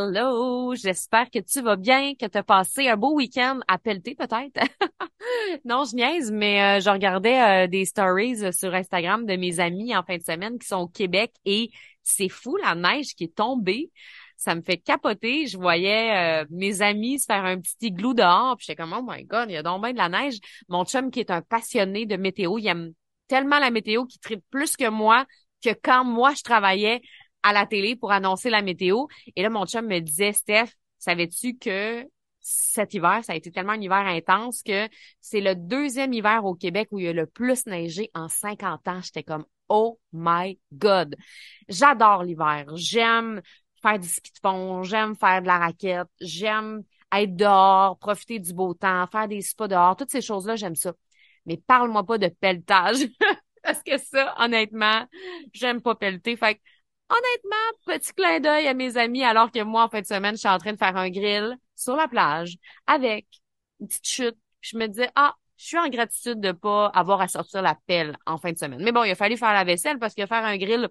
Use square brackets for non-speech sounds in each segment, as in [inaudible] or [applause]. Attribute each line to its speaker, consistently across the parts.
Speaker 1: Hello, j'espère que tu vas bien, que tu as passé un beau week-end à pelleter peut-être. [laughs] non, je niaise, mais euh, je regardais euh, des stories sur Instagram de mes amis en fin de semaine qui sont au Québec et c'est fou la neige qui est tombée. Ça me fait capoter. Je voyais euh, mes amis se faire un petit igloo dehors, puis j'étais comme oh my god, il y a donc bien de la neige. Mon chum qui est un passionné de météo, il aime tellement la météo qu'il tripe plus que moi que quand moi je travaillais à la télé pour annoncer la météo. Et là, mon chum me disait, Steph, savais-tu que cet hiver, ça a été tellement un hiver intense que c'est le deuxième hiver au Québec où il y a le plus neigé en 50 ans. J'étais comme, oh my God. J'adore l'hiver. J'aime faire du ski de fond. J'aime faire de la raquette. J'aime être dehors, profiter du beau temps, faire des spas dehors. Toutes ces choses-là, j'aime ça. Mais parle-moi pas de pelletage. [laughs] Parce que ça, honnêtement, j'aime pas pelleter. Fait que, honnêtement, petit clin d'œil à mes amis, alors que moi, en fin de semaine, je suis en train de faire un grill sur la plage avec une petite chute. Je me disais, ah, je suis en gratitude de pas avoir à sortir la pelle en fin de semaine. Mais bon, il a fallu faire la vaisselle parce que faire un grill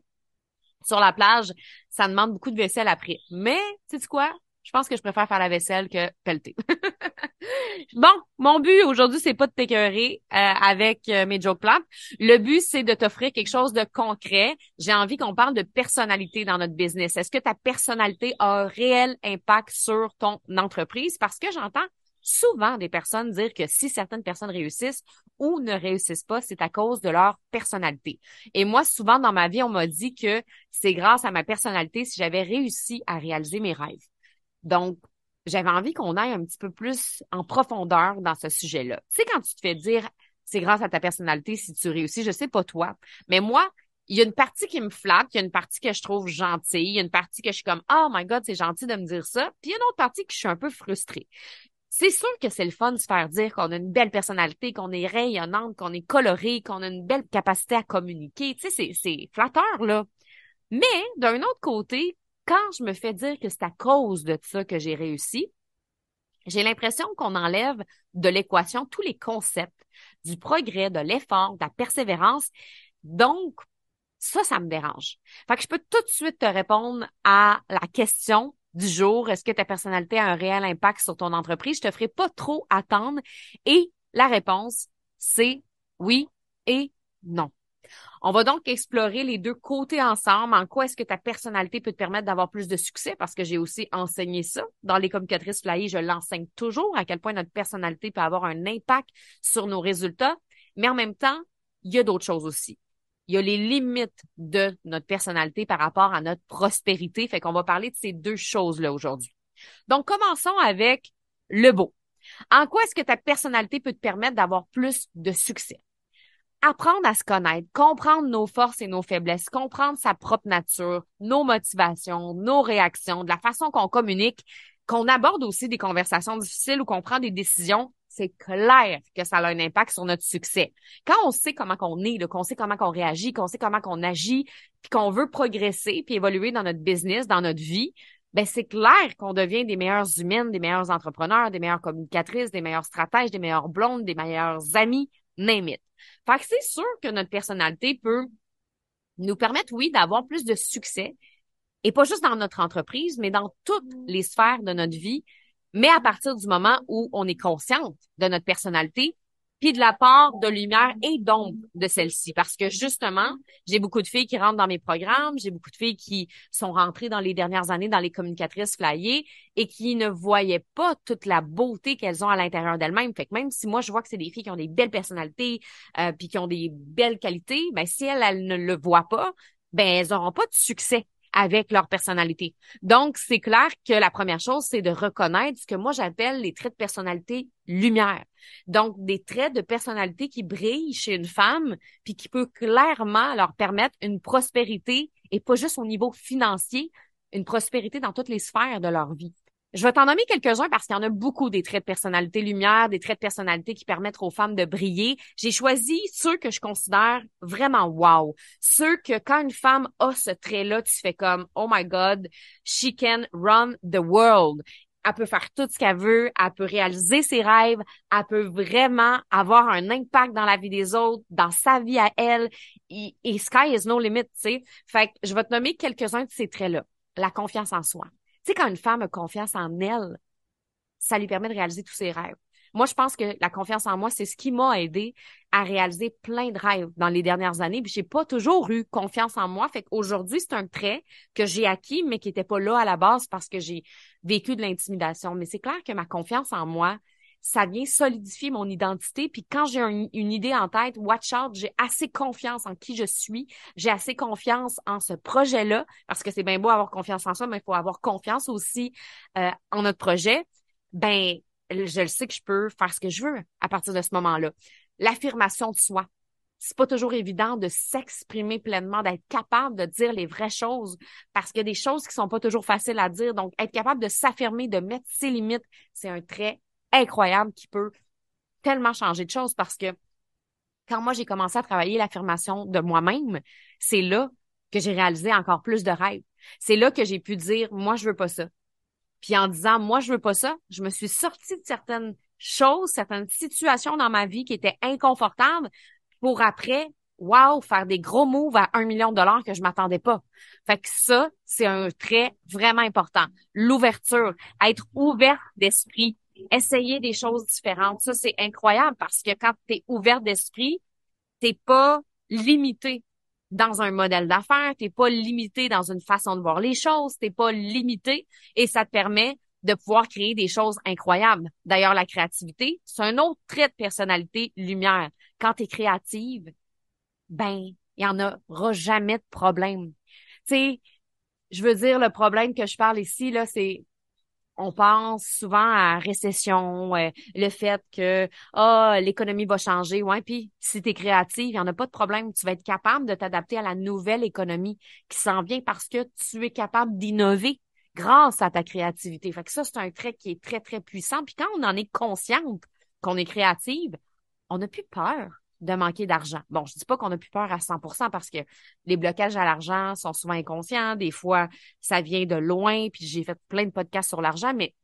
Speaker 1: sur la plage, ça demande beaucoup de vaisselle après. Mais, tu sais quoi? Je pense que je préfère faire la vaisselle que pelleter. [laughs] bon, mon but aujourd'hui, c'est pas de t'écœurer euh, avec euh, mes joke plans. Le but, c'est de t'offrir quelque chose de concret. J'ai envie qu'on parle de personnalité dans notre business. Est-ce que ta personnalité a un réel impact sur ton entreprise? Parce que j'entends souvent des personnes dire que si certaines personnes réussissent ou ne réussissent pas, c'est à cause de leur personnalité. Et moi, souvent dans ma vie, on m'a dit que c'est grâce à ma personnalité si j'avais réussi à réaliser mes rêves. Donc, j'avais envie qu'on aille un petit peu plus en profondeur dans ce sujet-là. Tu sais, quand tu te fais dire c'est grâce à ta personnalité si tu réussis, je sais pas toi, mais moi, il y a une partie qui me flatte, il y a une partie que je trouve gentille, il y a une partie que je suis comme oh my god, c'est gentil de me dire ça, puis il y a une autre partie que je suis un peu frustrée. C'est sûr que c'est le fun de se faire dire qu'on a une belle personnalité, qu'on est rayonnante, qu'on est coloré, qu'on a une belle capacité à communiquer. Tu sais, c'est flatteur, là. Mais d'un autre côté, quand je me fais dire que c'est à cause de ça que j'ai réussi, j'ai l'impression qu'on enlève de l'équation tous les concepts du progrès, de l'effort, de la persévérance. Donc, ça, ça me dérange. Fait que je peux tout de suite te répondre à la question du jour. Est-ce que ta personnalité a un réel impact sur ton entreprise? Je te ferai pas trop attendre. Et la réponse, c'est oui et non. On va donc explorer les deux côtés ensemble. En quoi est-ce que ta personnalité peut te permettre d'avoir plus de succès? Parce que j'ai aussi enseigné ça. Dans les communicatrices flyées, je l'enseigne toujours, à quel point notre personnalité peut avoir un impact sur nos résultats. Mais en même temps, il y a d'autres choses aussi. Il y a les limites de notre personnalité par rapport à notre prospérité. Fait qu'on va parler de ces deux choses-là aujourd'hui. Donc, commençons avec le beau. En quoi est-ce que ta personnalité peut te permettre d'avoir plus de succès? Apprendre à se connaître, comprendre nos forces et nos faiblesses, comprendre sa propre nature, nos motivations, nos réactions, de la façon qu'on communique, qu'on aborde aussi des conversations difficiles ou qu'on prend des décisions, c'est clair que ça a un impact sur notre succès. Quand on sait comment qu'on est, qu'on sait comment qu'on réagit, qu'on sait comment qu'on agit, puis qu'on veut progresser puis évoluer dans notre business, dans notre vie, ben c'est clair qu'on devient des meilleures humaines, des meilleurs entrepreneurs, des meilleures communicatrices, des meilleurs stratèges, des meilleures blondes, des meilleurs amis, name it. Fait que c'est sûr que notre personnalité peut nous permettre, oui, d'avoir plus de succès, et pas juste dans notre entreprise, mais dans toutes les sphères de notre vie, mais à partir du moment où on est consciente de notre personnalité, puis de la part de lumière et d'ombre de celle-ci. Parce que justement, j'ai beaucoup de filles qui rentrent dans mes programmes, j'ai beaucoup de filles qui sont rentrées dans les dernières années dans les communicatrices flyées et qui ne voyaient pas toute la beauté qu'elles ont à l'intérieur d'elles-mêmes. Fait que même si moi, je vois que c'est des filles qui ont des belles personnalités euh, qui ont des belles qualités, ben si elles, elles ne le voient pas, ben elles n'auront pas de succès avec leur personnalité. Donc, c'est clair que la première chose, c'est de reconnaître ce que moi j'appelle les traits de personnalité lumière. Donc, des traits de personnalité qui brillent chez une femme, puis qui peut clairement leur permettre une prospérité, et pas juste au niveau financier, une prospérité dans toutes les sphères de leur vie. Je vais t'en nommer quelques-uns parce qu'il y en a beaucoup des traits de personnalité lumière, des traits de personnalité qui permettent aux femmes de briller. J'ai choisi ceux que je considère vraiment wow. Ceux que quand une femme a ce trait-là, tu fais comme, oh my God, she can run the world. Elle peut faire tout ce qu'elle veut, elle peut réaliser ses rêves, elle peut vraiment avoir un impact dans la vie des autres, dans sa vie à elle. Et, et sky is no limit, tu sais. Fait que je vais te nommer quelques-uns de ces traits-là. La confiance en soi sais, quand une femme a confiance en elle, ça lui permet de réaliser tous ses rêves. Moi, je pense que la confiance en moi, c'est ce qui m'a aidé à réaliser plein de rêves dans les dernières années. Puis j'ai pas toujours eu confiance en moi. Fait qu'aujourd'hui, c'est un trait que j'ai acquis, mais qui était pas là à la base parce que j'ai vécu de l'intimidation. Mais c'est clair que ma confiance en moi, ça vient solidifier mon identité. Puis quand j'ai une idée en tête, watch out, j'ai assez confiance en qui je suis, j'ai assez confiance en ce projet-là, parce que c'est bien beau avoir confiance en soi, mais il faut avoir confiance aussi euh, en notre projet. Ben, je le sais que je peux faire ce que je veux à partir de ce moment-là. L'affirmation de soi. C'est pas toujours évident de s'exprimer pleinement, d'être capable de dire les vraies choses parce qu'il y a des choses qui sont pas toujours faciles à dire. Donc, être capable de s'affirmer, de mettre ses limites, c'est un trait incroyable qui peut tellement changer de choses parce que quand moi j'ai commencé à travailler l'affirmation de moi-même, c'est là que j'ai réalisé encore plus de rêves. C'est là que j'ai pu dire, moi, je veux pas ça. Puis en disant, moi, je veux pas ça, je me suis sortie de certaines choses, certaines situations dans ma vie qui étaient inconfortables pour après, wow, faire des gros moves à un million de dollars que je m'attendais pas. Fait que ça, c'est un trait vraiment important. L'ouverture, être ouvert d'esprit, essayer des choses différentes. Ça, c'est incroyable parce que quand tu es ouvert d'esprit, t'es pas limité dans un modèle d'affaires, t'es pas limité dans une façon de voir les choses, t'es pas limité et ça te permet de pouvoir créer des choses incroyables. D'ailleurs, la créativité, c'est un autre trait de personnalité lumière. Quand tu es créative, ben, il y en aura jamais de problème. Tu sais, je veux dire, le problème que je parle ici, là, c'est on pense souvent à récession, euh, le fait que ah l'économie va changer, ouais, puis si tu es créative, il y en a pas de problème, tu vas être capable de t'adapter à la nouvelle économie qui s'en vient parce que tu es capable d'innover grâce à ta créativité. Fait que ça c'est un trait qui est très très puissant. Puis quand on en est consciente qu'on est créative, on n'a plus peur de manquer d'argent. Bon, je dis pas qu'on a plus peur à 100% parce que les blocages à l'argent sont souvent inconscients. Des fois, ça vient de loin. Puis j'ai fait plein de podcasts sur l'argent, mais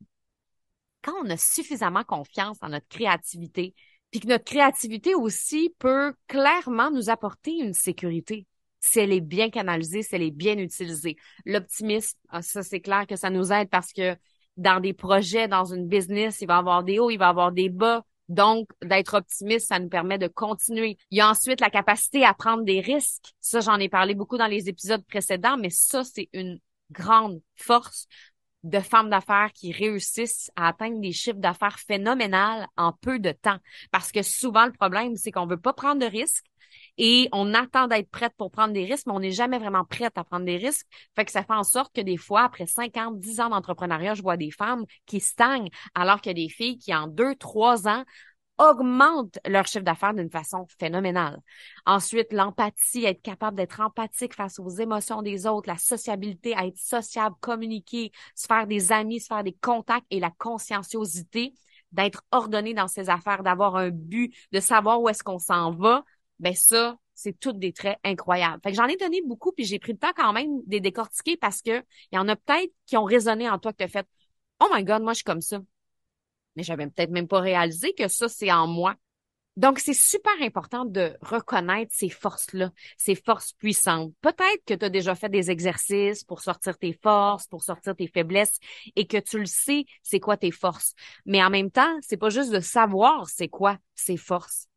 Speaker 1: quand on a suffisamment confiance en notre créativité, puis que notre créativité aussi peut clairement nous apporter une sécurité si elle est bien canalisée, si elle est bien utilisée. L'optimisme, ah, ça c'est clair que ça nous aide parce que dans des projets, dans une business, il va y avoir des hauts, il va y avoir des bas. Donc, d'être optimiste, ça nous permet de continuer. Il y a ensuite la capacité à prendre des risques. Ça, j'en ai parlé beaucoup dans les épisodes précédents, mais ça, c'est une grande force de femmes d'affaires qui réussissent à atteindre des chiffres d'affaires phénoménales en peu de temps. Parce que souvent, le problème, c'est qu'on veut pas prendre de risques et on attend d'être prête pour prendre des risques, mais on n'est jamais vraiment prête à prendre des risques. Fait que ça fait en sorte que des fois, après 50, 10 ans d'entrepreneuriat, je vois des femmes qui stagnent, alors a des filles qui, en deux, trois ans, augmentent leur chiffre d'affaires d'une façon phénoménale. Ensuite, l'empathie, être capable d'être empathique face aux émotions des autres, la sociabilité, être sociable, communiquer, se faire des amis, se faire des contacts et la conscienciosité, d'être ordonné dans ses affaires, d'avoir un but, de savoir où est-ce qu'on s'en va ben ça, c'est toutes des traits incroyables. Fait que j'en ai donné beaucoup, puis j'ai pris le temps quand même de décortiquer parce que il y en a peut-être qui ont résonné en toi que tu fait Oh my God, moi je suis comme ça. Mais j'avais peut-être même pas réalisé que ça, c'est en moi. Donc, c'est super important de reconnaître ces forces-là, ces forces puissantes. Peut-être que tu as déjà fait des exercices pour sortir tes forces, pour sortir tes faiblesses et que tu le sais, c'est quoi tes forces. Mais en même temps, c'est pas juste de savoir c'est quoi ces forces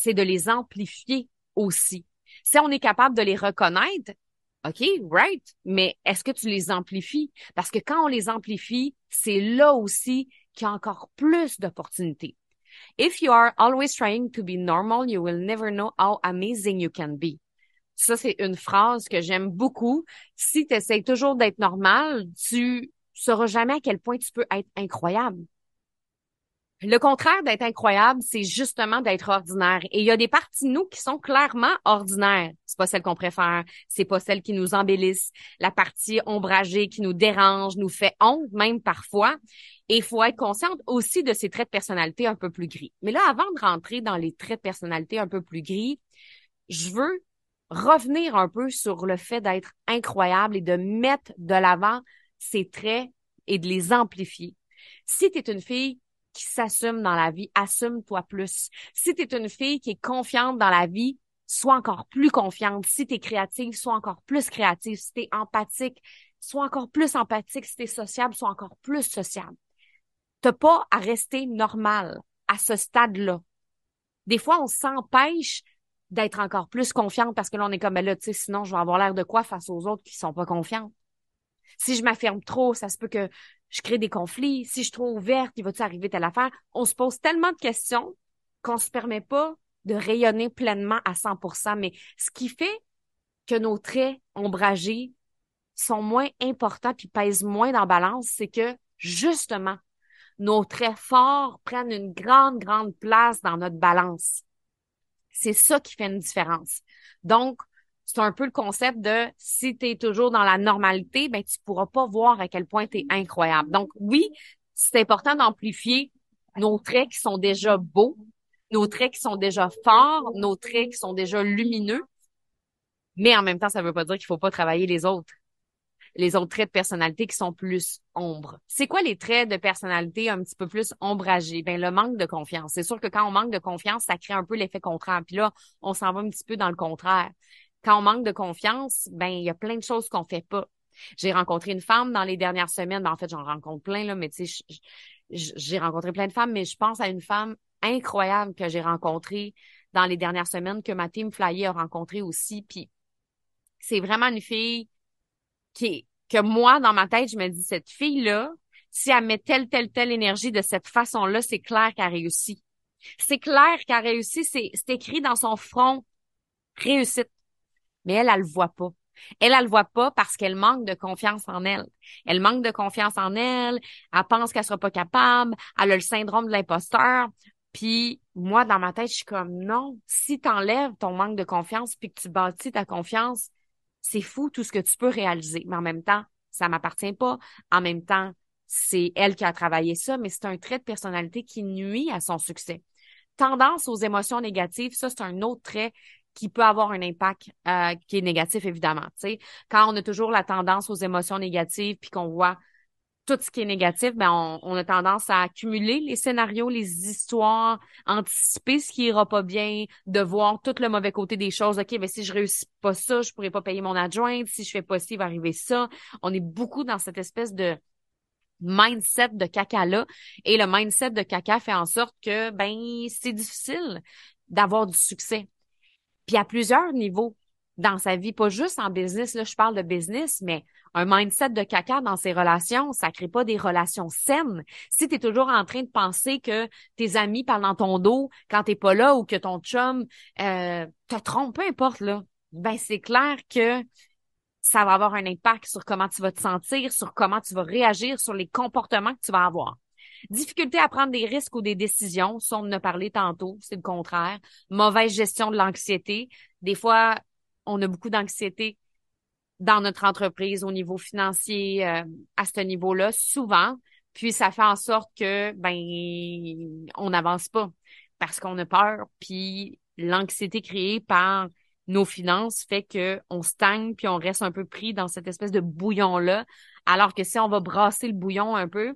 Speaker 1: c'est de les amplifier aussi. Si on est capable de les reconnaître, OK, right, mais est-ce que tu les amplifies? Parce que quand on les amplifie, c'est là aussi qu'il y a encore plus d'opportunités. If you are always trying to be normal, you will never know how amazing you can be. Ça, c'est une phrase que j'aime beaucoup. Si tu essaies toujours d'être normal, tu sauras jamais à quel point tu peux être incroyable. Le contraire d'être incroyable, c'est justement d'être ordinaire. Et il y a des parties de nous qui sont clairement ordinaires. C'est pas celle qu'on préfère, c'est pas celle qui nous embellissent. La partie ombragée qui nous dérange, nous fait honte même parfois. Et il faut être consciente aussi de ces traits de personnalité un peu plus gris. Mais là, avant de rentrer dans les traits de personnalité un peu plus gris, je veux revenir un peu sur le fait d'être incroyable et de mettre de l'avant ces traits et de les amplifier. Si tu es une fille qui s'assume dans la vie, assume-toi plus. Si tu es une fille qui est confiante dans la vie, sois encore plus confiante. Si tu es créative, sois encore plus créative. Si tu es empathique, sois encore plus empathique. Si t'es sociable, sois encore plus sociable. T'as pas à rester normal à ce stade-là. Des fois, on s'empêche d'être encore plus confiante parce que là, on est comme, ben là, tu sais, sinon, je vais avoir l'air de quoi face aux autres qui sont pas confiantes. Si je m'affirme trop, ça se peut que je crée des conflits. Si je suis trop ouverte, il va-tu arriver telle affaire? On se pose tellement de questions qu'on se permet pas de rayonner pleinement à 100%. Mais ce qui fait que nos traits ombragés sont moins importants puis pèsent moins dans la balance, c'est que justement, nos traits forts prennent une grande, grande place dans notre balance. C'est ça qui fait une différence. Donc, c'est un peu le concept de si tu es toujours dans la normalité, ben tu pourras pas voir à quel point tu es incroyable. Donc oui, c'est important d'amplifier nos traits qui sont déjà beaux, nos traits qui sont déjà forts, nos traits qui sont déjà lumineux. Mais en même temps, ça veut pas dire qu'il faut pas travailler les autres les autres traits de personnalité qui sont plus ombres. C'est quoi les traits de personnalité un petit peu plus ombragés? Ben, le manque de confiance. C'est sûr que quand on manque de confiance, ça crée un peu l'effet contraire. Puis là, on s'en va un petit peu dans le contraire. Quand on manque de confiance, ben, il y a plein de choses qu'on fait pas. J'ai rencontré une femme dans les dernières semaines. Ben, en fait, j'en rencontre plein, là, mais tu sais, j'ai rencontré plein de femmes, mais je pense à une femme incroyable que j'ai rencontrée dans les dernières semaines, que ma team Flyer a rencontrée aussi. Puis c'est vraiment une fille qui que moi, dans ma tête, je me dis, cette fille-là, si elle met telle, telle, telle énergie de cette façon-là, c'est clair qu'elle réussit. C'est clair qu'elle réussit, c'est, c'est écrit dans son front, réussite. Mais elle, elle le voit pas. Elle, elle le voit pas parce qu'elle manque de confiance en elle. Elle manque de confiance en elle. Elle pense qu'elle sera pas capable. Elle a le syndrome de l'imposteur. Puis moi, dans ma tête, je suis comme non. Si t'enlèves ton manque de confiance puis que tu bâtis ta confiance, c'est fou tout ce que tu peux réaliser. Mais en même temps, ça m'appartient pas. En même temps, c'est elle qui a travaillé ça, mais c'est un trait de personnalité qui nuit à son succès. Tendance aux émotions négatives, ça, c'est un autre trait qui peut avoir un impact euh, qui est négatif, évidemment. Quand on a toujours la tendance aux émotions négatives, puis qu'on voit tout ce qui est négatif, ben on, a tendance à accumuler les scénarios, les histoires, anticiper ce qui ira pas bien, de voir tout le mauvais côté des choses. OK, ben si je réussis pas ça, je pourrais pas payer mon adjointe. Si je fais pas ci, il va arriver ça. On est beaucoup dans cette espèce de mindset de caca-là. Et le mindset de caca fait en sorte que, ben, c'est difficile d'avoir du succès. Puis à plusieurs niveaux dans sa vie, pas juste en business, là, je parle de business, mais un mindset de caca dans ses relations, ça crée pas des relations saines. Si tu es toujours en train de penser que tes amis parlent dans ton dos quand t'es pas là ou que ton chum euh, te trompe, peu importe là, ben c'est clair que ça va avoir un impact sur comment tu vas te sentir, sur comment tu vas réagir, sur les comportements que tu vas avoir. Difficulté à prendre des risques ou des décisions, ça on en a tantôt, c'est le contraire. Mauvaise gestion de l'anxiété. Des fois, on a beaucoup d'anxiété dans notre entreprise au niveau financier euh, à ce niveau-là, souvent. Puis ça fait en sorte que ben on n'avance pas parce qu'on a peur. Puis l'anxiété créée par nos finances fait que on stagne puis on reste un peu pris dans cette espèce de bouillon là. Alors que si on va brasser le bouillon un peu,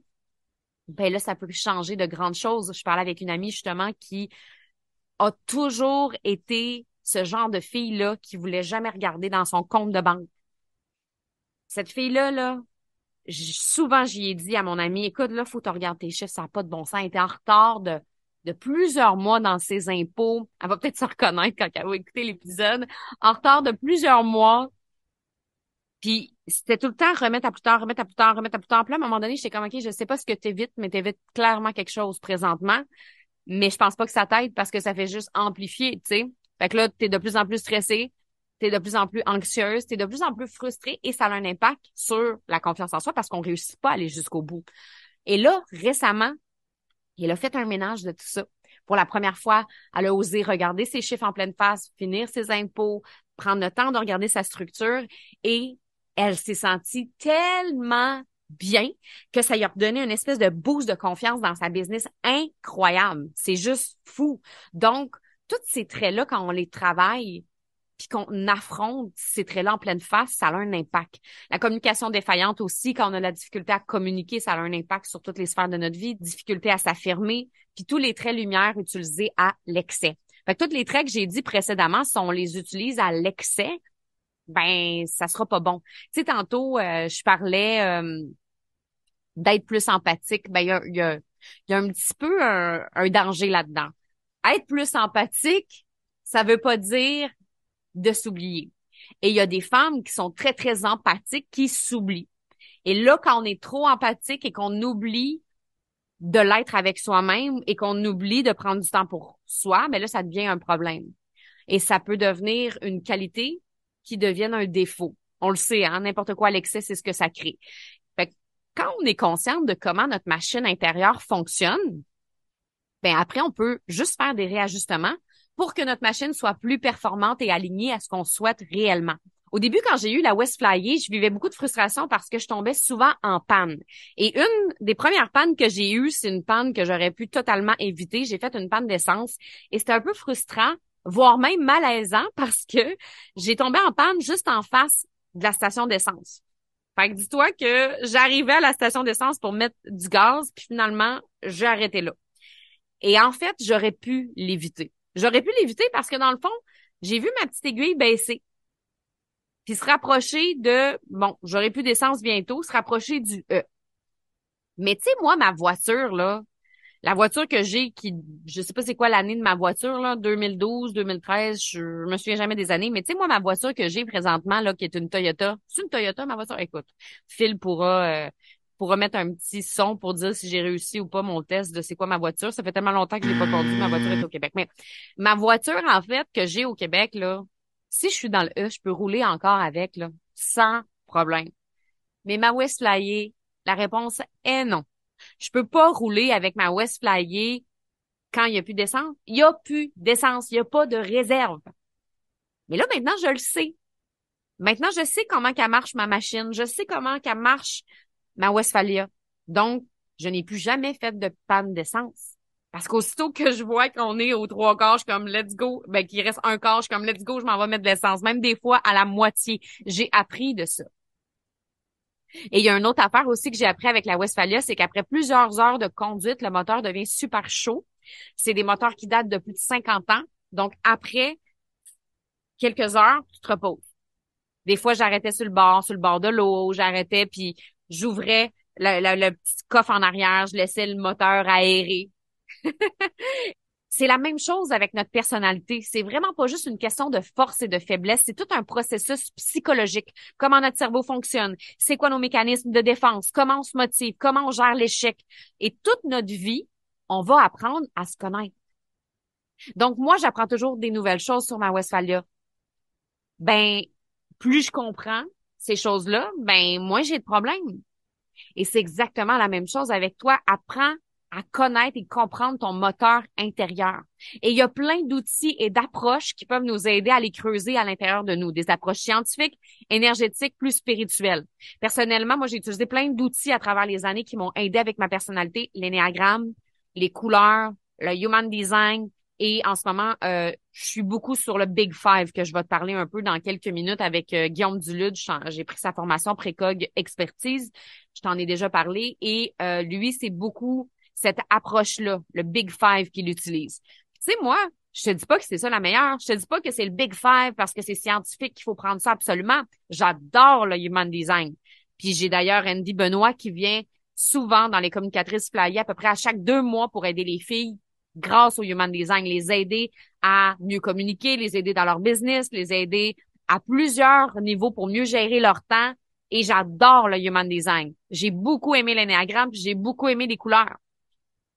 Speaker 1: ben là ça peut changer de grandes choses. Je parlais avec une amie justement qui a toujours été ce genre de fille là qui voulait jamais regarder dans son compte de banque cette fille-là, là, souvent j'y ai dit à mon ami, écoute, là, faut que tu regardes tes chiffres, ça n'a pas de bon sens. Elle était en retard de, de plusieurs mois dans ses impôts. Elle va peut-être se reconnaître quand elle va écouter l'épisode. En retard de plusieurs mois. Puis c'était tout le temps remettre à plus tard, remettre à plus tard, remettre à plus tard. Puis là, à un moment donné, j'étais comme, OK, je sais pas ce que t'évites, mais t'évites clairement quelque chose présentement. Mais je pense pas que ça t'aide parce que ça fait juste amplifier, tu sais. Fait que là, t'es de plus en plus stressé tu de plus en plus anxieuse, tu es de plus en plus frustrée et ça a un impact sur la confiance en soi parce qu'on réussit pas à aller jusqu'au bout. Et là, récemment, elle a fait un ménage de tout ça. Pour la première fois, elle a osé regarder ses chiffres en pleine face, finir ses impôts, prendre le temps de regarder sa structure et elle s'est sentie tellement bien que ça lui a donné une espèce de boost de confiance dans sa business incroyable. C'est juste fou. Donc, tous ces traits-là, quand on les travaille, puis qu'on affronte ces traits-là en pleine face, ça a un impact. La communication défaillante aussi, quand on a la difficulté à communiquer, ça a un impact sur toutes les sphères de notre vie, difficulté à s'affirmer, puis tous les traits lumière utilisés à l'excès. Fait que tous les traits que j'ai dit précédemment, si on les utilise à l'excès, ben ça sera pas bon. Tu sais, tantôt, euh, je parlais euh, d'être plus empathique. Ben, il y a, un petit peu un, un danger là-dedans. Être plus empathique, ça veut pas dire de s'oublier. Et il y a des femmes qui sont très, très empathiques qui s'oublient. Et là, quand on est trop empathique et qu'on oublie de l'être avec soi-même et qu'on oublie de prendre du temps pour soi, mais ben là, ça devient un problème. Et ça peut devenir une qualité qui devienne un défaut. On le sait, hein, n'importe quoi l'excès, c'est ce que ça crée. Fait que quand on est consciente de comment notre machine intérieure fonctionne, ben après, on peut juste faire des réajustements pour que notre machine soit plus performante et alignée à ce qu'on souhaite réellement. Au début, quand j'ai eu la West Flyer, je vivais beaucoup de frustration parce que je tombais souvent en panne. Et une des premières pannes que j'ai eues, c'est une panne que j'aurais pu totalement éviter. J'ai fait une panne d'essence et c'était un peu frustrant, voire même malaisant parce que j'ai tombé en panne juste en face de la station d'essence. Fait que dis-toi que j'arrivais à la station d'essence pour mettre du gaz, puis finalement, j'ai arrêté là. Et en fait, j'aurais pu l'éviter. J'aurais pu l'éviter parce que dans le fond, j'ai vu ma petite aiguille baisser puis se rapprocher de, bon, j'aurai plus d'essence bientôt, se rapprocher du E. Mais tu sais, moi, ma voiture, là, la voiture que j'ai, qui, je sais pas c'est quoi l'année de ma voiture, là, 2012, 2013, je, me souviens jamais des années, mais tu sais, moi, ma voiture que j'ai présentement, là, qui est une Toyota, c'est une Toyota, ma voiture? Écoute, Phil pourra, euh, pourra mettre un petit son pour dire si j'ai réussi ou pas mon test de c'est quoi ma voiture. Ça fait tellement longtemps que je l'ai pas conduit, ma voiture au Québec. Mais ma voiture, en fait, que j'ai au Québec, là, si je suis dans le E, je peux rouler encore avec, là, sans problème. Mais ma West Flyer, la réponse est non. Je peux pas rouler avec ma West Flyer quand il y a plus d'essence. Il y a plus d'essence, il y a pas de réserve. Mais là, maintenant, je le sais. Maintenant, je sais comment qu'elle marche ma machine. Je sais comment qu'elle marche ma Westphalia. Donc, je n'ai plus jamais fait de panne d'essence. Parce qu'aussitôt que je vois qu'on est aux trois quarts, comme let's go, ben qu'il reste un quart, comme let's go, je m'en vais mettre de l'essence. Même des fois à la moitié. J'ai appris de ça. Et il y a une autre affaire aussi que j'ai appris avec la Westphalia, c'est qu'après plusieurs heures de conduite, le moteur devient super chaud. C'est des moteurs qui datent de plus de 50 ans. Donc après quelques heures, tu te reposes. Des fois, j'arrêtais sur le bord, sur le bord de l'eau, j'arrêtais puis j'ouvrais le, le, le, petit coffre en arrière, je laissais le moteur aérer. [laughs] c'est la même chose avec notre personnalité. C'est vraiment pas juste une question de force et de faiblesse. C'est tout un processus psychologique. Comment notre cerveau fonctionne. C'est quoi nos mécanismes de défense? Comment on se motive? Comment on gère l'échec? Et toute notre vie, on va apprendre à se connaître. Donc, moi, j'apprends toujours des nouvelles choses sur ma Westphalia. Ben, plus je comprends ces choses-là, ben, moins j'ai de problèmes. Et c'est exactement la même chose avec toi. Apprends à connaître et comprendre ton moteur intérieur. Et il y a plein d'outils et d'approches qui peuvent nous aider à les creuser à l'intérieur de nous, des approches scientifiques, énergétiques, plus spirituelles. Personnellement, moi, j'ai utilisé plein d'outils à travers les années qui m'ont aidé avec ma personnalité, l'énéagramme, les couleurs, le human design, et en ce moment, euh, je suis beaucoup sur le Big Five que je vais te parler un peu dans quelques minutes avec euh, Guillaume Dulude. J'ai pris sa formation précog expertise. Je t'en ai déjà parlé. Et euh, lui, c'est beaucoup cette approche-là, le Big Five qu'il utilise. Tu sais, moi, je te dis pas que c'est ça la meilleure. Je te dis pas que c'est le Big Five parce que c'est scientifique qu'il faut prendre ça absolument. J'adore le Human Design. Puis j'ai d'ailleurs Andy Benoît qui vient souvent dans les communicatrices flyées à peu près à chaque deux mois pour aider les filles grâce au Human Design, les aider à mieux communiquer, les aider dans leur business, les aider à plusieurs niveaux pour mieux gérer leur temps. Et j'adore le Human Design. J'ai beaucoup aimé l'énéagramme, j'ai beaucoup aimé les couleurs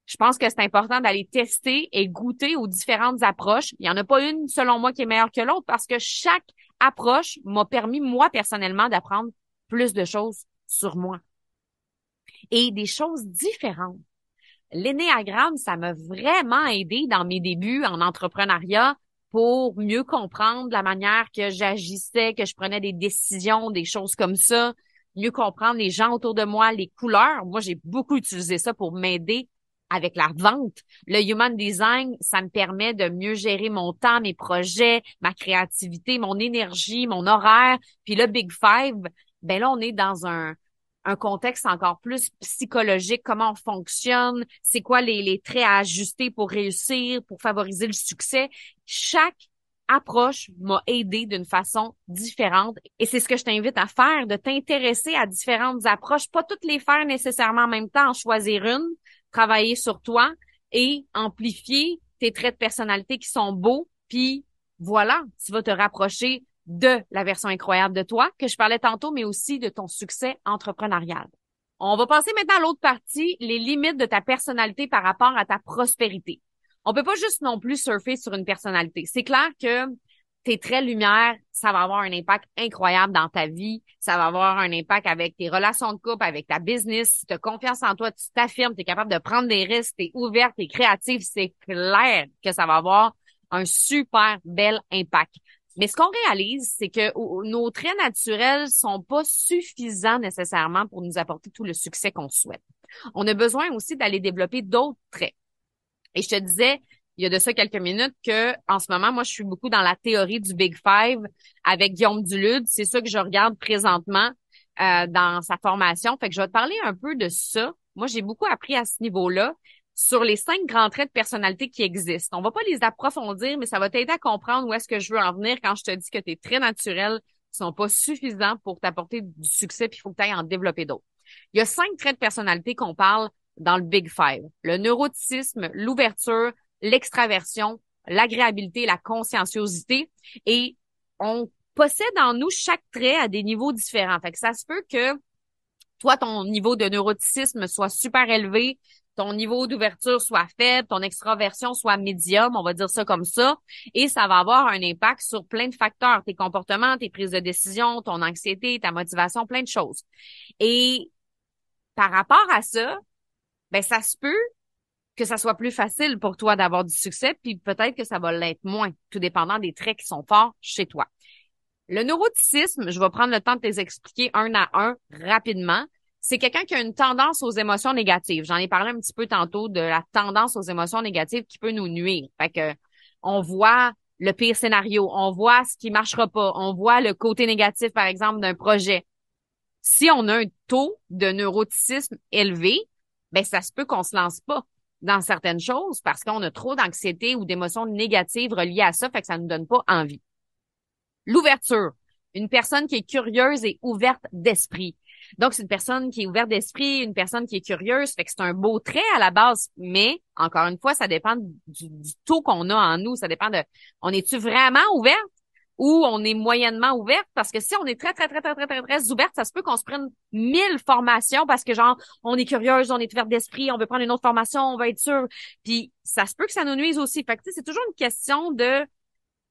Speaker 1: je pense que c'est important d'aller tester et goûter aux différentes approches. Il n'y en a pas une, selon moi, qui est meilleure que l'autre parce que chaque approche m'a permis, moi, personnellement, d'apprendre plus de choses sur moi. Et des choses différentes. L'énéagramme, ça m'a vraiment aidé dans mes débuts en entrepreneuriat pour mieux comprendre la manière que j'agissais, que je prenais des décisions, des choses comme ça, mieux comprendre les gens autour de moi, les couleurs. Moi, j'ai beaucoup utilisé ça pour m'aider avec la vente. Le human design, ça me permet de mieux gérer mon temps, mes projets, ma créativité, mon énergie, mon horaire. Puis le Big Five, ben là, on est dans un, un contexte encore plus psychologique, comment on fonctionne, c'est quoi les, les traits à ajuster pour réussir, pour favoriser le succès? Chaque approche m'a aidé d'une façon différente. Et c'est ce que je t'invite à faire, de t'intéresser à différentes approches, pas toutes les faire nécessairement en même temps, en choisir une, travailler sur toi et amplifier tes traits de personnalité qui sont beaux, puis voilà, tu vas te rapprocher de la version incroyable de toi que je parlais tantôt, mais aussi de ton succès entrepreneurial. On va passer maintenant à l'autre partie, les limites de ta personnalité par rapport à ta prospérité. On peut pas juste non plus surfer sur une personnalité. C'est clair que tes traits lumière, ça va avoir un impact incroyable dans ta vie. Ça va avoir un impact avec tes relations de couple, avec ta business. Si tu as confiance en toi, tu t'affirmes, tu es capable de prendre des risques, tu es ouverte, tu es créative, c'est clair que ça va avoir un super bel impact. Mais ce qu'on réalise, c'est que nos traits naturels sont pas suffisants nécessairement pour nous apporter tout le succès qu'on souhaite. On a besoin aussi d'aller développer d'autres traits. Et je te disais, il y a de ça quelques minutes que en ce moment, moi, je suis beaucoup dans la théorie du Big Five avec Guillaume Dulude. C'est ça que je regarde présentement euh, dans sa formation. Fait que je vais te parler un peu de ça. Moi, j'ai beaucoup appris à ce niveau-là sur les cinq grands traits de personnalité qui existent. On va pas les approfondir, mais ça va t'aider à comprendre où est-ce que je veux en venir quand je te dis que tes traits naturels sont pas suffisants pour t'apporter du succès, puis il faut que tu ailles en développer d'autres. Il y a cinq traits de personnalité qu'on parle dans le Big Five. Le neuroticisme, l'ouverture, l'extraversion, l'agréabilité, la conscienciosité. Et on possède en nous chaque trait à des niveaux différents. Fait que ça se peut que toi, ton niveau de neuroticisme soit super élevé, ton niveau d'ouverture soit faible, ton extraversion soit médium, on va dire ça comme ça, et ça va avoir un impact sur plein de facteurs, tes comportements, tes prises de décision, ton anxiété, ta motivation, plein de choses. Et par rapport à ça, ben ça se peut que ça soit plus facile pour toi d'avoir du succès, puis peut-être que ça va l'être moins, tout dépendant des traits qui sont forts chez toi. Le neuroticisme, je vais prendre le temps de les expliquer un à un rapidement. C'est quelqu'un qui a une tendance aux émotions négatives. J'en ai parlé un petit peu tantôt de la tendance aux émotions négatives qui peut nous nuire. Fait que on voit le pire scénario, on voit ce qui marchera pas, on voit le côté négatif par exemple d'un projet. Si on a un taux de neuroticisme élevé, ben ça se peut qu'on se lance pas dans certaines choses parce qu'on a trop d'anxiété ou d'émotions négatives reliées à ça, fait que ça nous donne pas envie. L'ouverture. Une personne qui est curieuse et ouverte d'esprit. Donc, c'est une personne qui est ouverte d'esprit, une personne qui est curieuse, fait que c'est un beau trait à la base, mais encore une fois, ça dépend du, du taux qu'on a en nous. Ça dépend de, on est-tu vraiment ouverte ou on est moyennement ouverte parce que si on est très très très très très très très ouverte, ça se peut qu'on se prenne mille formations parce que genre on est curieuse, on est ouverte d'esprit, on veut prendre une autre formation, on va être sûr. Puis ça se peut que ça nous nuise aussi. Fait que c'est toujours une question de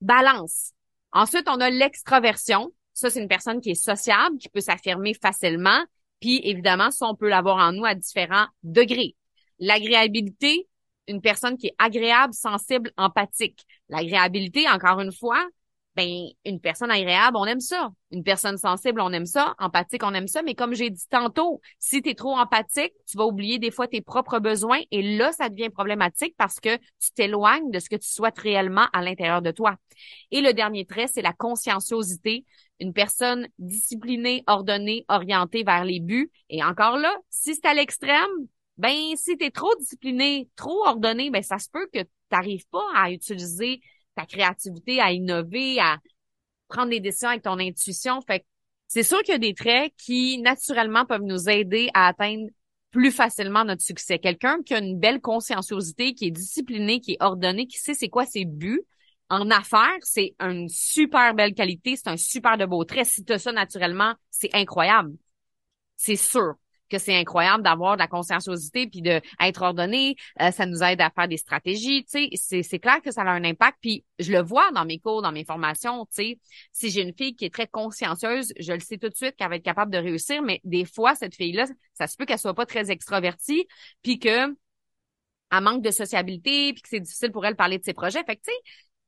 Speaker 1: balance. Ensuite, on a l'extraversion. Ça, c'est une personne qui est sociable, qui peut s'affirmer facilement. Puis évidemment, ça, on peut l'avoir en nous à différents degrés. L'agréabilité, une personne qui est agréable, sensible, empathique. L'agréabilité, encore une fois, ben une personne agréable, on aime ça. Une personne sensible, on aime ça. Empathique, on aime ça. Mais comme j'ai dit tantôt, si tu es trop empathique, tu vas oublier des fois tes propres besoins et là, ça devient problématique parce que tu t'éloignes de ce que tu souhaites réellement à l'intérieur de toi. Et le dernier trait, c'est la conscienciosité. Une personne disciplinée, ordonnée, orientée vers les buts. Et encore là, si c'est à l'extrême, ben si tu es trop discipliné, trop ordonné, ben ça se peut que tu n'arrives pas à utiliser ta créativité, à innover, à prendre des décisions avec ton intuition. Fait c'est sûr qu'il y a des traits qui, naturellement, peuvent nous aider à atteindre plus facilement notre succès. Quelqu'un qui a une belle conscienciosité, qui est discipliné, qui est ordonné, qui sait c'est quoi ses buts. En affaires, c'est une super belle qualité, c'est un super de beau trait. Si tu as ça naturellement, c'est incroyable. C'est sûr que c'est incroyable d'avoir de la conscienciosité puis de être ordonné. Euh, ça nous aide à faire des stratégies. Tu sais, c'est clair que ça a un impact. Puis je le vois dans mes cours, dans mes formations. Tu sais, si j'ai une fille qui est très consciencieuse, je le sais tout de suite qu'elle va être capable de réussir. Mais des fois, cette fille-là, ça se peut qu'elle soit pas très extravertie, puis que elle manque de sociabilité, puis que c'est difficile pour elle de parler de ses projets. Fait que tu sais,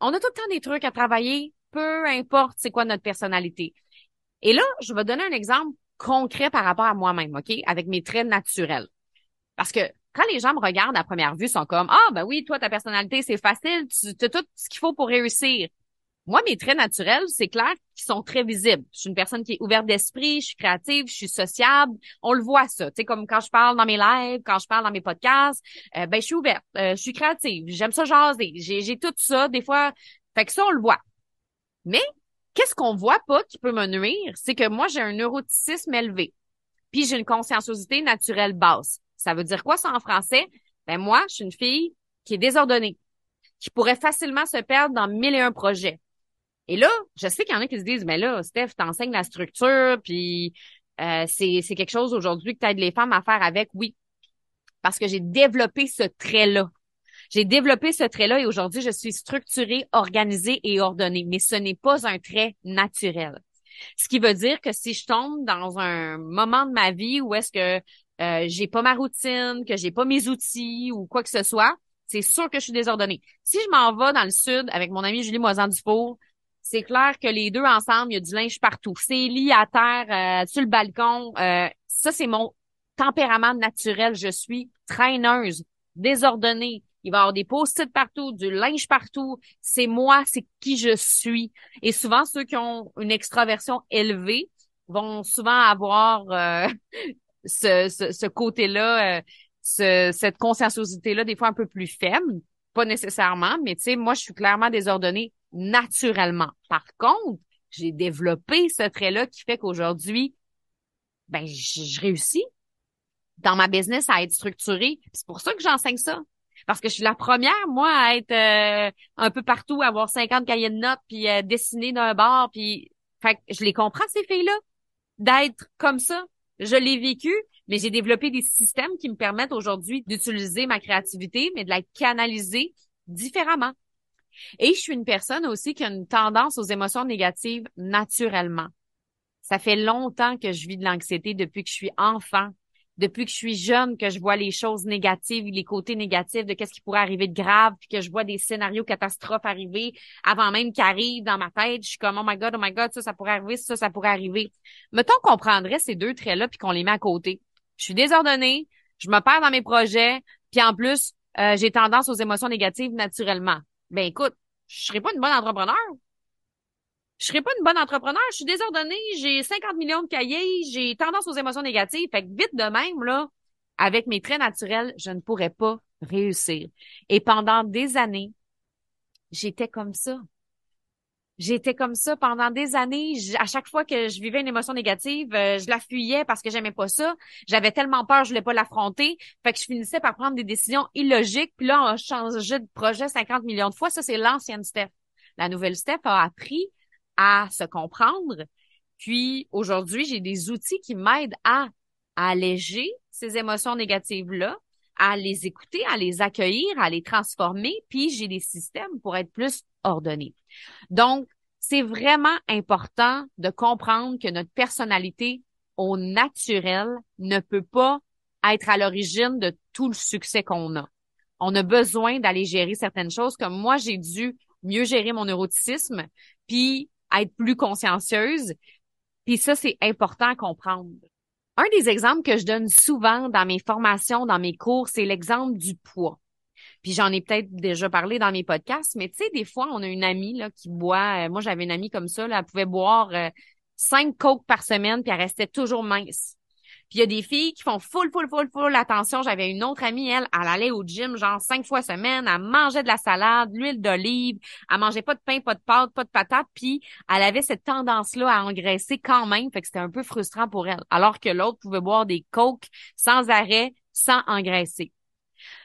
Speaker 1: on a tout le temps des trucs à travailler, peu importe c'est quoi notre personnalité. Et là, je vais donner un exemple concret par rapport à moi-même, OK? Avec mes traits naturels. Parce que quand les gens me regardent à première vue, ils sont comme Ah, ben oui, toi, ta personnalité, c'est facile, tu as tout ce qu'il faut pour réussir. Moi, mes traits naturels, c'est clair qu'ils sont très visibles. Je suis une personne qui est ouverte d'esprit, je suis créative, je suis sociable. On le voit ça. Tu sais, comme quand je parle dans mes lives, quand je parle dans mes podcasts, euh, ben je suis ouverte, euh, je suis créative, j'aime ça jaser, j'ai tout ça. Des fois, fait que ça, on le voit. Mais qu'est-ce qu'on voit pas qui peut me nuire? C'est que moi, j'ai un neuroticisme élevé. Puis j'ai une conscienciosité naturelle basse. Ça veut dire quoi ça en français? Ben moi, je suis une fille qui est désordonnée, qui pourrait facilement se perdre dans mille et un projets. Et là, je sais qu'il y en a qui se disent, mais là, Steph, t'enseignes la structure, puis euh, c'est, c'est quelque chose aujourd'hui que tu aides les femmes à faire avec. Oui, parce que j'ai développé ce trait-là. J'ai développé ce trait-là et aujourd'hui, je suis structurée, organisée et ordonnée. Mais ce n'est pas un trait naturel. Ce qui veut dire que si je tombe dans un moment de ma vie où est-ce que euh, j'ai pas ma routine, que j'ai pas mes outils ou quoi que ce soit, c'est sûr que je suis désordonnée. Si je m'en vais dans le sud avec mon amie Julie Moisan-Dufour, c'est clair que les deux ensemble, il y a du linge partout. C'est lit à terre, euh, sur le balcon. Euh, ça, c'est mon tempérament naturel. Je suis traîneuse, désordonnée, il va y avoir des post-it partout, du linge partout. C'est moi, c'est qui je suis. Et souvent, ceux qui ont une extraversion élevée vont souvent avoir euh, [laughs] ce, ce, côté-là, euh, ce, cette conscienciosité-là, des fois un peu plus faible. Pas nécessairement, mais tu sais, moi, je suis clairement désordonnée naturellement. Par contre, j'ai développé ce trait-là qui fait qu'aujourd'hui, ben, je réussis dans ma business à être structurée. C'est pour ça que j'enseigne ça. Parce que je suis la première, moi, à être euh, un peu partout, à avoir 50 cahiers de notes, puis euh, dessiner d'un bord, puis... Fait je les comprends, ces filles-là, d'être comme ça. Je l'ai vécu, mais j'ai développé des systèmes qui me permettent aujourd'hui d'utiliser ma créativité, mais de la canaliser différemment. Et je suis une personne aussi qui a une tendance aux émotions négatives naturellement. Ça fait longtemps que je vis de l'anxiété depuis que je suis enfant depuis que je suis jeune que je vois les choses négatives, les côtés négatifs de qu'est-ce qui pourrait arriver de grave, puis que je vois des scénarios catastrophes arriver avant même qu'ils arrivent dans ma tête. Je suis comme, oh my God, oh my God, ça, ça pourrait arriver, ça, ça pourrait arriver. Mettons qu'on prendrait ces deux traits-là puis qu'on les met à côté. Je suis désordonnée, je me perds dans mes projets, puis en plus, euh, j'ai tendance aux émotions négatives naturellement. Ben écoute, je serais pas une bonne entrepreneur je serais pas une bonne entrepreneur, je suis désordonnée, j'ai 50 millions de cahiers, j'ai tendance aux émotions négatives. Fait que vite de même, là, avec mes traits naturels, je ne pourrais pas réussir. Et pendant des années, j'étais comme ça. J'étais comme ça pendant des années. À chaque fois que je vivais une émotion négative, euh, je la fuyais parce que j'aimais pas ça. J'avais tellement peur, je voulais pas l'affronter. Fait que je finissais par prendre des décisions illogiques. Puis là, on changeait de projet 50 millions de fois. Ça, c'est l'ancienne Steph. La nouvelle Steph a appris à se comprendre. Puis aujourd'hui, j'ai des outils qui m'aident à, alléger ces émotions négatives-là, à les écouter, à les accueillir, à les transformer, puis j'ai des systèmes pour être plus ordonnés. Donc, c'est vraiment important de comprendre que notre personnalité au naturel ne peut pas être à l'origine de tout le succès qu'on a. On a besoin d'aller gérer certaines choses, comme moi, j'ai dû mieux gérer mon neuroticisme, puis être plus consciencieuse. Puis ça, c'est important à comprendre. Un des exemples que je donne souvent dans mes formations, dans mes cours, c'est l'exemple du poids. Puis j'en ai peut-être déjà parlé dans mes podcasts, mais tu sais, des fois, on a une amie là, qui boit. Euh, moi, j'avais une amie comme ça, elle pouvait boire euh, cinq coques par semaine, puis elle restait toujours mince. Puis il y a des filles qui font full, full, full, full attention. J'avais une autre amie, elle, elle allait au gym genre cinq fois semaine, elle mangeait de la salade, l'huile d'olive, elle mangeait pas de pain, pas de pâte, pas de patates, puis elle avait cette tendance-là à engraisser quand même, fait que c'était un peu frustrant pour elle. Alors que l'autre pouvait boire des cokes sans arrêt, sans engraisser.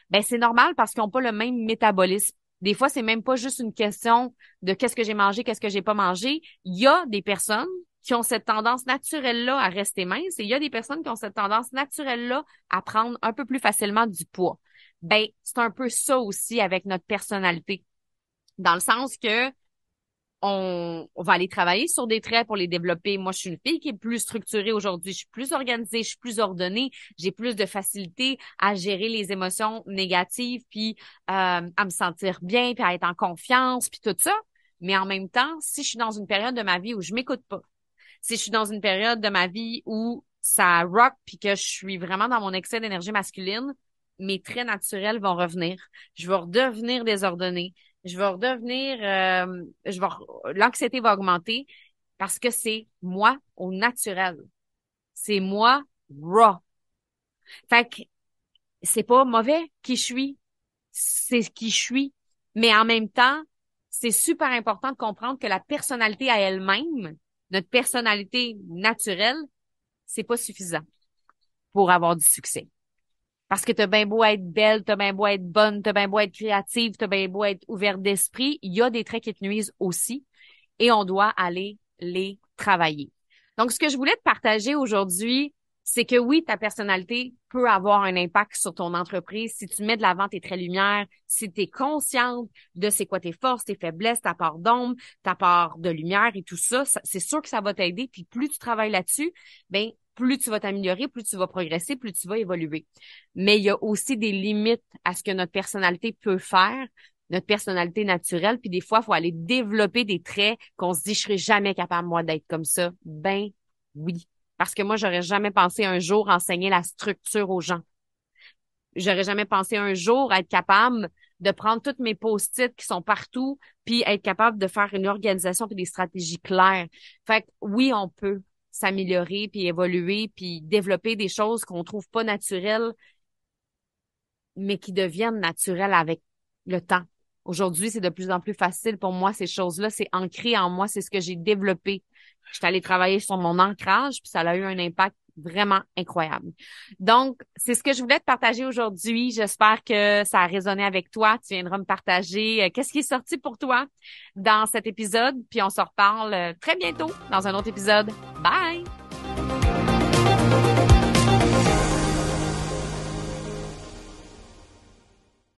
Speaker 1: Ben c'est normal parce qu'ils n'ont pas le même métabolisme. Des fois, c'est même pas juste une question de qu'est-ce que j'ai mangé, qu'est-ce que j'ai pas mangé. Il y a des personnes qui ont cette tendance naturelle-là à rester minces et il y a des personnes qui ont cette tendance naturelle-là à prendre un peu plus facilement du poids. Ben, c'est un peu ça aussi avec notre personnalité. Dans le sens que on, va aller travailler sur des traits pour les développer. Moi, je suis une fille qui est plus structurée aujourd'hui. Je suis plus organisée, je suis plus ordonnée. J'ai plus de facilité à gérer les émotions négatives, puis euh, à me sentir bien, puis à être en confiance, puis tout ça. Mais en même temps, si je suis dans une période de ma vie où je m'écoute pas, si je suis dans une période de ma vie où ça rock puis que je suis vraiment dans mon excès d'énergie masculine, mes traits naturels vont revenir. Je vais redevenir désordonnée. Je vais redevenir, euh, je vais, l'anxiété va augmenter parce que c'est moi au naturel. C'est moi raw. Fait que c'est pas mauvais qui je suis. C'est ce qui je suis. Mais en même temps, c'est super important de comprendre que la personnalité à elle-même, notre personnalité naturelle, c'est pas suffisant pour avoir du succès. Parce que t'as bien beau être belle, t'as bien beau être bonne, t'as bien beau être créative, t'as bien beau être ouverte d'esprit, il y a des traits qui te nuisent aussi et on doit aller les travailler. Donc, ce que je voulais te partager aujourd'hui, c'est que oui, ta personnalité peut avoir un impact sur ton entreprise si tu mets de l'avant tes traits lumière, si tu es consciente de c'est quoi tes forces, tes faiblesses, ta part d'ombre, ta part de lumière et tout ça, c'est sûr que ça va t'aider. Puis plus tu travailles là-dessus, ben plus tu vas t'améliorer, plus tu vas progresser, plus tu vas évoluer. Mais il y a aussi des limites à ce que notre personnalité peut faire, notre personnalité naturelle, puis des fois, il faut aller développer des traits qu'on se dit, je serai jamais capable, moi, d'être comme ça. Ben oui. Parce que moi, j'aurais jamais pensé un jour enseigner la structure aux gens. J'aurais jamais pensé un jour être capable de prendre toutes mes post-it qui sont partout, puis être capable de faire une organisation puis des stratégies claires. Fait que oui, on peut s'améliorer puis évoluer puis développer des choses qu'on trouve pas naturelles, mais qui deviennent naturelles avec le temps. Aujourd'hui, c'est de plus en plus facile pour moi, ces choses-là. C'est ancré en moi, c'est ce que j'ai développé. Je suis allée travailler sur mon ancrage, puis ça a eu un impact vraiment incroyable. Donc, c'est ce que je voulais te partager aujourd'hui. J'espère que ça a résonné avec toi. Tu viendras me partager euh, qu'est-ce qui est sorti pour toi dans cet épisode, puis on se reparle euh, très bientôt dans un autre épisode. Bye!